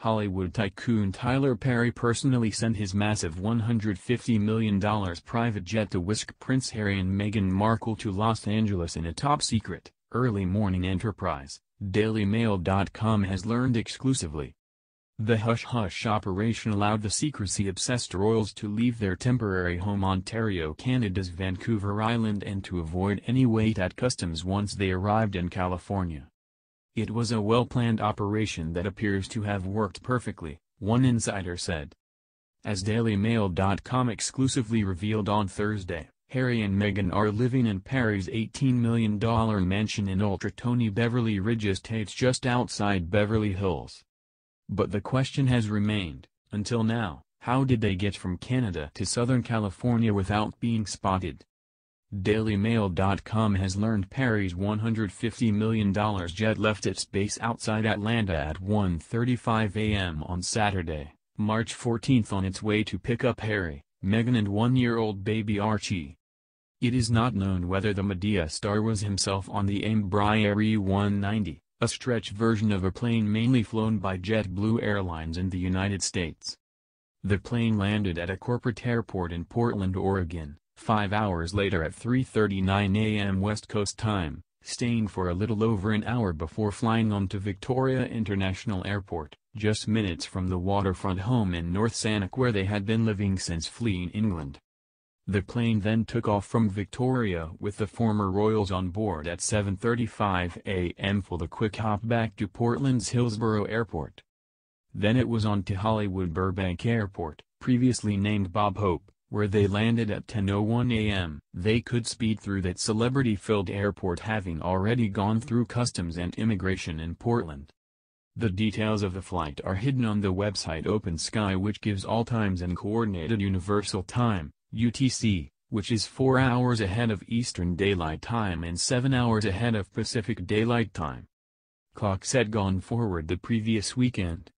Hollywood tycoon Tyler Perry personally sent his massive $150 million private jet to whisk Prince Harry and Meghan Markle to Los Angeles in a top-secret, early-morning enterprise, DailyMail.com has learned exclusively. The hush-hush operation allowed the secrecy-obsessed royals to leave their temporary home Ontario Canada's Vancouver Island and to avoid any wait at customs once they arrived in California. It was a well-planned operation that appears to have worked perfectly, one insider said. As DailyMail.com exclusively revealed on Thursday, Harry and Meghan are living in Perry's $18 million mansion in ultra-Tony Beverly Ridge Estates just outside Beverly Hills. But the question has remained, until now, how did they get from Canada to Southern California without being spotted? DailyMail.com has learned Perry's $150 million jet left its base outside Atlanta at 1.35 a.m. on Saturday, March 14 on its way to pick up Harry, Meghan and one-year-old baby Archie. It is not known whether the media star was himself on the Embraer E190, a stretch version of a plane mainly flown by JetBlue Airlines in the United States. The plane landed at a corporate airport in Portland, Oregon, five hours later at 3.39 a.m. West Coast time, staying for a little over an hour before flying on to Victoria International Airport, just minutes from the waterfront home in North Saanich where they had been living since fleeing England. The plane then took off from Victoria with the former royals on board at 7.35 a.m. for the quick hop back to Portland's Hillsboro Airport. Then it was on to Hollywood Burbank Airport, previously named Bob Hope, where they landed at 10.01 a.m. They could speed through that celebrity-filled airport having already gone through customs and immigration in Portland. The details of the flight are hidden on the website OpenSky which gives all times in Coordinated Universal Time, UTC, which is 4 hours ahead of Eastern Daylight Time and 7 hours ahead of Pacific Daylight Time. Clocks had gone forward the previous weekend.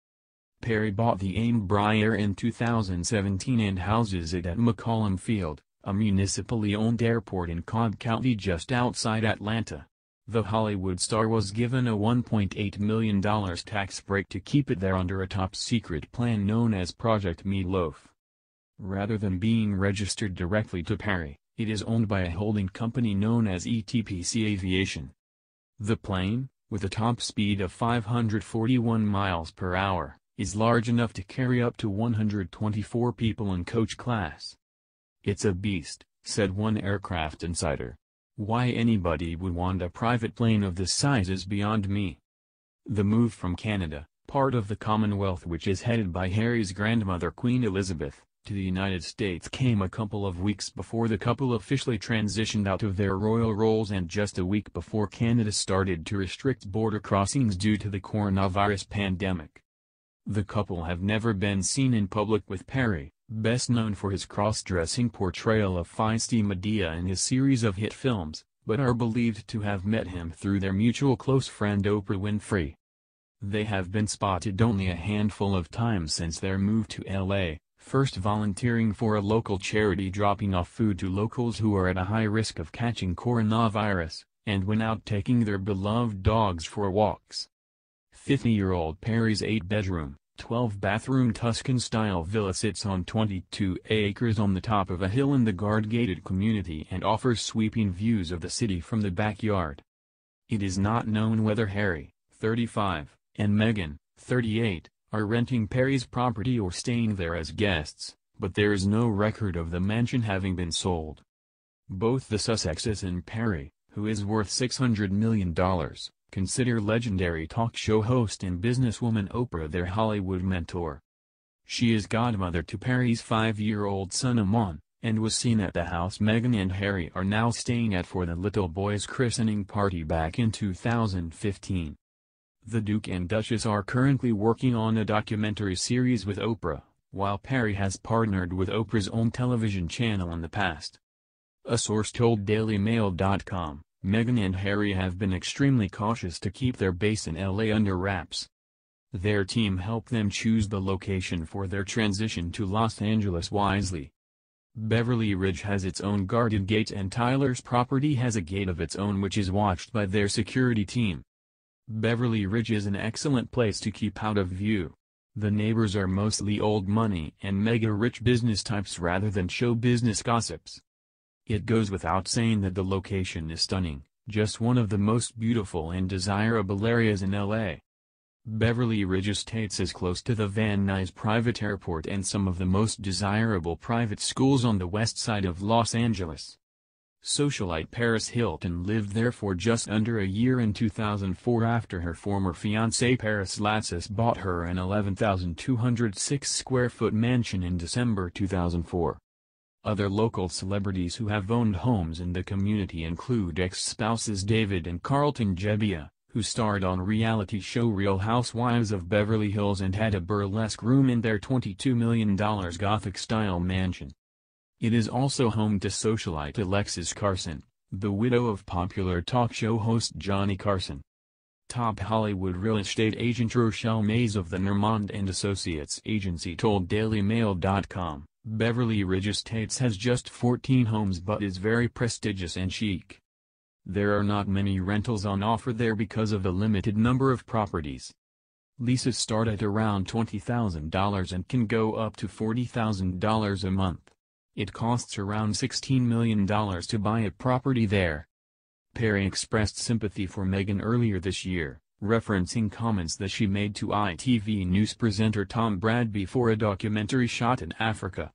Perry bought the Embraer in 2017 and houses it at McCollum Field, a municipally owned airport in Cobb County just outside Atlanta. The Hollywood star was given a $1.8 million tax break to keep it there under a top-secret plan known as Project Meatloaf. Rather than being registered directly to Perry, it is owned by a holding company known as ETPC Aviation. The plane, with a top speed of 541 miles per hour, is large enough to carry up to 124 people in coach class. It's a beast, said one aircraft insider. Why anybody would want a private plane of this size is beyond me. The move from Canada, part of the Commonwealth which is headed by Harry's grandmother Queen Elizabeth, to the United States came a couple of weeks before the couple officially transitioned out of their royal roles and just a week before Canada started to restrict border crossings due to the coronavirus pandemic. The couple have never been seen in public with Perry, best known for his cross-dressing portrayal of feisty Madea in his series of hit films, but are believed to have met him through their mutual close friend Oprah Winfrey. They have been spotted only a handful of times since their move to L.A., first volunteering for a local charity dropping off food to locals who are at a high risk of catching coronavirus, and when out taking their beloved dogs for walks. 50-year-old Perry's 8-bedroom, 12-bathroom Tuscan-style villa sits on 22 acres on the top of a hill in the guard-gated community and offers sweeping views of the city from the backyard. It is not known whether Harry, 35, and Meghan, 38, are renting Perry's property or staying there as guests, but there is no record of the mansion having been sold. Both the Sussexes and Perry, who is worth $600 million, consider legendary talk show host and businesswoman Oprah their Hollywood mentor. She is godmother to Perry's five-year-old son Aman, and was seen at the house Meghan and Harry are now staying at for the little boy's christening party back in 2015. The Duke and Duchess are currently working on a documentary series with Oprah, while Perry has partnered with Oprah's own television channel in the past. A source told DailyMail.com, Meghan and Harry have been extremely cautious to keep their base in LA under wraps. Their team helped them choose the location for their transition to Los Angeles wisely. Beverly Ridge has its own guarded gate and Tyler's property has a gate of its own which is watched by their security team. Beverly Ridge is an excellent place to keep out of view. The neighbors are mostly old money and mega-rich business types rather than show business gossips. It goes without saying that the location is stunning, just one of the most beautiful and desirable areas in LA. Beverly Ridge Estates is close to the Van Nuys Private Airport and some of the most desirable private schools on the west side of Los Angeles. Socialite Paris Hilton lived there for just under a year in 2004 after her former fiancé Paris Latsis bought her an 11,206 square foot mansion in December 2004. Other local celebrities who have owned homes in the community include ex-spouses David and Carlton Gebbia, who starred on reality show Real Housewives of Beverly Hills and had a burlesque room in their $22 million Gothic-style mansion. It is also home to socialite Alexis Carson, the widow of popular talk show host Johnny Carson. Top Hollywood real estate agent Rochelle Maize of the Nourmand and Associates agency told DailyMail.com, Beverly Ridge Estates has just 14 homes but is very prestigious and chic. There are not many rentals on offer there because of the limited number of properties. Leases start at around $20,000 and can go up to $40,000 a month. It costs around $16 million to buy a property there. Perry expressed sympathy for Meghan earlier this year, referencing comments that she made to ITV News presenter Tom Bradby for a documentary shot in Africa.